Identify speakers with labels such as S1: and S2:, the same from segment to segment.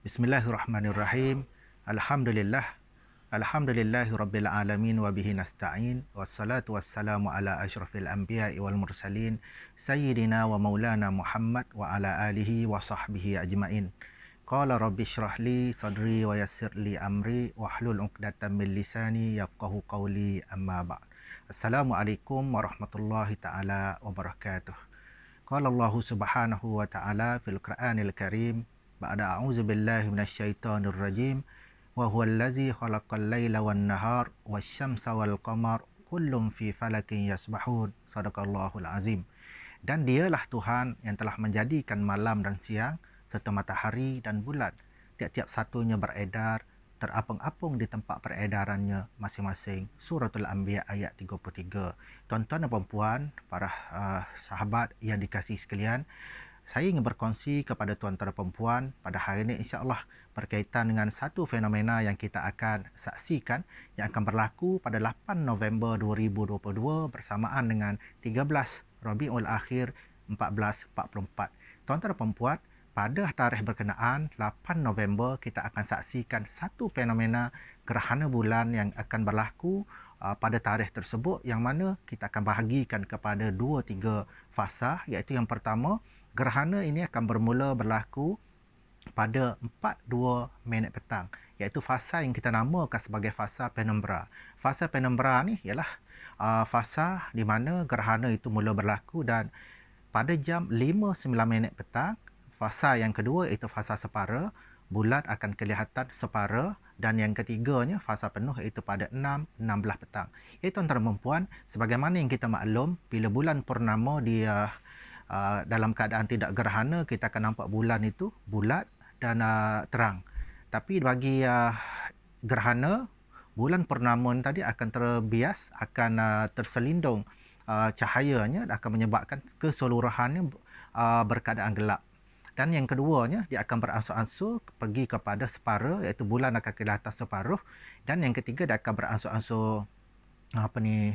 S1: Bismillahirrahmanirrahim. Alhamdulillah. Alhamdulillahi rabbil alamin wa bihi nasta'in. Wassalatu wassalamu ala asyrafil anbiya'i wal mursalin. Sayyidina wa maulana Muhammad wa ala alihi wa sahbihi ajma'in. Qala rabbi syrah li sadri wa yassir li amri wa hlul uqdatan min lisani yafqahu qawli amma ba'd. Assalamualaikum warahmatullahi taala wabarakatuh. Qala Allah subhanahu wa ta'ala fil Qur'anil Karim a'udzu billahi minasyaitonir rajim wa huwal ladzi khalaqal laila wan nahar wasyamsa wal qamar kullun fi falakin yasbahun sadaqallahul azim dan dialah Tuhan yang telah menjadikan malam dan siang serta matahari dan bulan tiap-tiap satunya beredar terapung-apung di tempat peredarannya masing-masing. Suratul Anbiya ayat 33. Tuan-tuan dan puan para uh, sahabat yang dikasihi sekalian, saya ingin berkongsi kepada tuan-tuan perempuan pada hari ini insya-Allah berkaitan dengan satu fenomena yang kita akan saksikan yang akan berlaku pada 8 November 2022 bersamaan dengan 13 Rabiul Akhir 1444. Tuan-tuan perempuan, pada tarikh berkenaan 8 November kita akan saksikan satu fenomena gerhana bulan yang akan berlaku uh, pada tarikh tersebut yang mana kita akan bahagikan kepada dua tiga fasa iaitu yang pertama gerhana ini akan bermula berlaku pada 4.2 minit petang iaitu fasa yang kita namakan sebagai fasa penumbra. Fasa penumbra ni ialah uh, fasa di mana gerhana itu mula berlaku dan pada jam 5.9 minit petang fasa yang kedua iaitu fasa separa bulan akan kelihatan separa dan yang ketiganya fasa penuh iaitu pada 6.16 petang. Iaitu antara perempuan sebagaimana yang kita maklum bila bulan purnama dia uh, dalam keadaan tidak gerhana kita akan nampak bulan itu bulat dan uh, terang. Tapi bagi uh, gerhana bulan purnama tadi akan terbias akan uh, terselindung uh, cahayanya akan menyebabkan keseluruhannya uh, berkeadaan gelap. Dan yang keduanya dia akan beransur-ansur pergi kepada separa iaitu bulan akan kelihatan separuh dan yang ketiga dia akan beransur-ansur apa ni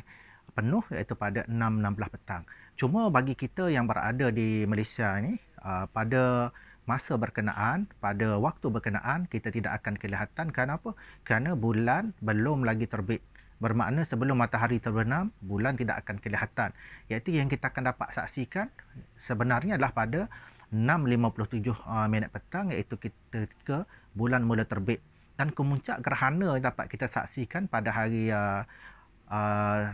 S1: penuh iaitu pada 6.16 petang. Cuma bagi kita yang berada di Malaysia ni uh, pada masa berkenaan, pada waktu berkenaan kita tidak akan kelihatan kerana apa? Kerana bulan belum lagi terbit. Bermakna sebelum matahari terbenam, bulan tidak akan kelihatan. Iaitu yang kita akan dapat saksikan sebenarnya adalah pada 6.57 uh, minit petang iaitu ketika bulan mula terbit. Dan kemuncak gerhana dapat kita saksikan pada hari uh, uh,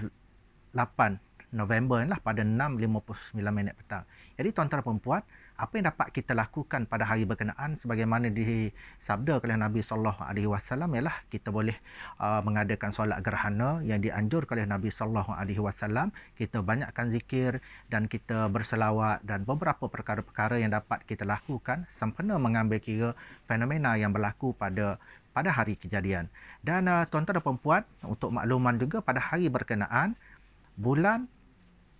S1: 8 November lah pada 6.59 minit petang. Jadi tuan-tuan dan perempuan, apa yang dapat kita lakukan pada hari berkenaan sebagaimana disabda oleh Nabi sallallahu alaihi wasallam ialah kita boleh uh, mengadakan solat gerhana yang dianjurkan oleh Nabi sallallahu alaihi wasallam, kita banyakkan zikir dan kita berselawat dan beberapa perkara-perkara yang dapat kita lakukan sempena mengambil kira fenomena yang berlaku pada pada hari kejadian. Dan uh, tuan-tuan dan perempuan, untuk makluman juga pada hari berkenaan bulan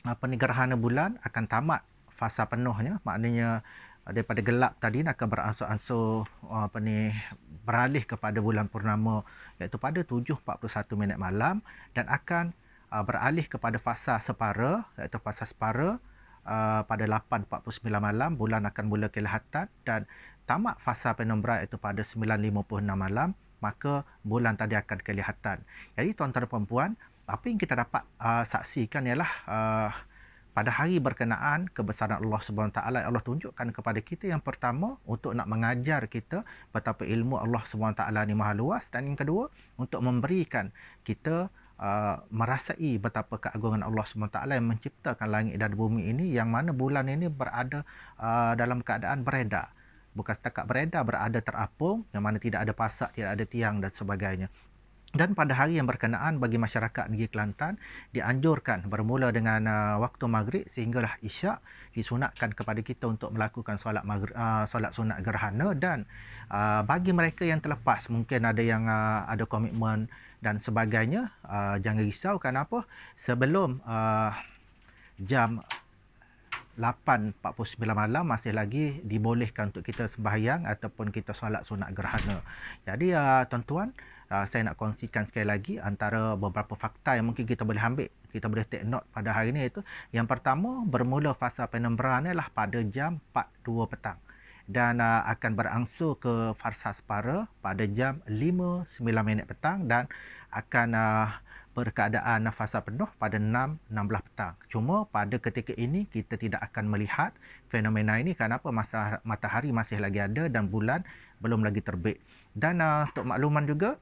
S1: apa ni gerhana bulan akan tamat fasa penuhnya maknanya daripada gelap tadi akan beransur-ansur apa ni beralih kepada bulan purnama iaitu pada 7.41 minit malam dan akan uh, beralih kepada fasa separa iaitu fasa separa uh, pada 8.49 malam bulan akan mula kelihatan dan tamat fasa penumbra iaitu pada 9.56 malam maka bulan tadi akan kelihatan. Jadi tuan-tuan dan puan apa yang kita dapat uh, saksikan ialah uh, pada hari berkenaan kebesaran Allah taala Allah tunjukkan kepada kita yang pertama untuk nak mengajar kita betapa ilmu Allah taala ni maha luas dan yang kedua untuk memberikan kita uh, merasai betapa keagungan Allah taala yang menciptakan langit dan bumi ini yang mana bulan ini berada uh, dalam keadaan beredar. Bukan setakat beredar berada terapung yang mana tidak ada pasak tidak ada tiang dan sebagainya dan pada hari yang berkenaan bagi masyarakat negeri Kelantan dianjurkan bermula dengan uh, waktu maghrib sehinggalah isyak disunatkan kepada kita untuk melakukan solat maghrib, uh, solat sunat gerhana dan uh, bagi mereka yang terlepas mungkin ada yang uh, ada komitmen dan sebagainya uh, jangan risau kenapa sebelum uh, jam 8.49 malam masih lagi dibolehkan untuk kita sembahyang ataupun kita solat sunat gerhana. Jadi uh, tuan-tuan uh, saya nak kongsikan sekali lagi antara beberapa fakta yang mungkin kita boleh ambil kita boleh take note pada hari ini itu yang pertama bermula fasa penumbra ni adalah pada jam 4.2 petang dan uh, akan berangsur ke fasa separa pada jam 5.09 minit petang dan akan uh, berkeadaan fasa penuh pada 6.16 petang. Cuma pada ketika ini kita tidak akan melihat fenomena ini kenapa masa matahari masih lagi ada dan bulan belum lagi terbit. Dan uh, untuk makluman juga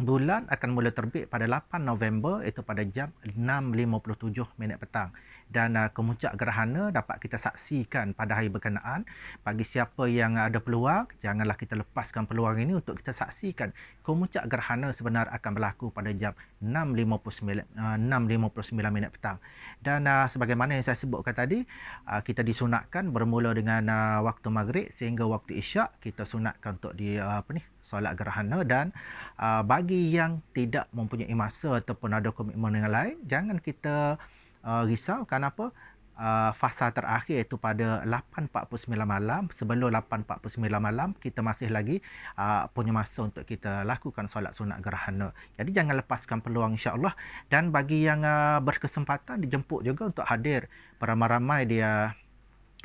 S1: bulan akan mula terbit pada 8 November iaitu pada jam 6.57 minit petang dan uh, kemuncak gerhana dapat kita saksikan pada hari berkenaan. Bagi siapa yang ada peluang janganlah kita lepaskan peluang ini untuk kita saksikan kemuncak gerhana sebenar akan berlaku pada jam 6.59 uh, 6.59 minit petang. Dan uh, sebagaimana yang saya sebutkan tadi uh, kita disunatkan bermula dengan uh, waktu maghrib sehingga waktu isyak kita sunatkan untuk di uh, apa ni solat gerhana. Dan uh, bagi yang tidak mempunyai masa ataupun ada komitmen yang lain jangan kita uh, risau. Kenapa? Uh, fasa terakhir itu pada 8.49 malam. Sebelum 8.49 malam kita masih lagi uh, punya masa untuk kita lakukan solat sunat gerhana. Jadi jangan lepaskan peluang insyaAllah. Dan bagi yang uh, berkesempatan dijemput juga untuk hadir. Beramai-ramai dia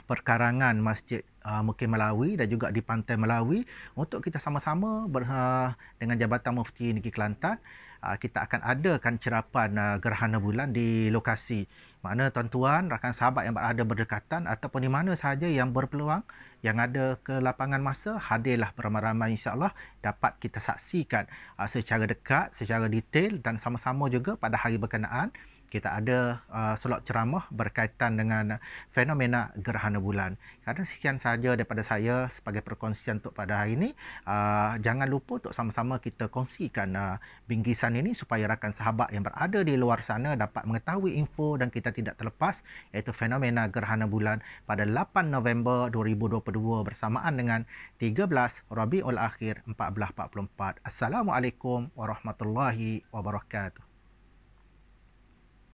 S1: perkarangan Masjid uh, Mukim Melawi dan juga di Pantai Melawi. Untuk kita sama-sama ber, uh, dengan Jabatan Mufti Negeri Kelantan kita akan adakan cerapan uh, gerhana bulan di lokasi. Mana tuan-tuan rakan sahabat yang berada berdekatan ataupun di mana sahaja yang berpeluang yang ada ke lapangan masa hadirlah beramai-ramai insya-Allah dapat kita saksikan. Uh, secara dekat secara detail dan sama-sama juga pada hari berkenaan kita ada uh, slot ceramah berkaitan dengan fenomena gerhana bulan. Kerana sekian sahaja daripada saya sebagai perkongsian untuk pada hari ini. Uh, jangan lupa untuk sama-sama kita kongsikan uh, bingkisan ini supaya rakan sahabat yang berada di luar sana dapat mengetahui info dan kita tidak terlepas iaitu fenomena gerhana bulan pada 8 November 2022 bersamaan dengan 13 Rabiul Akhir 1444. Assalamualaikum warahmatullahi wabarakatuh.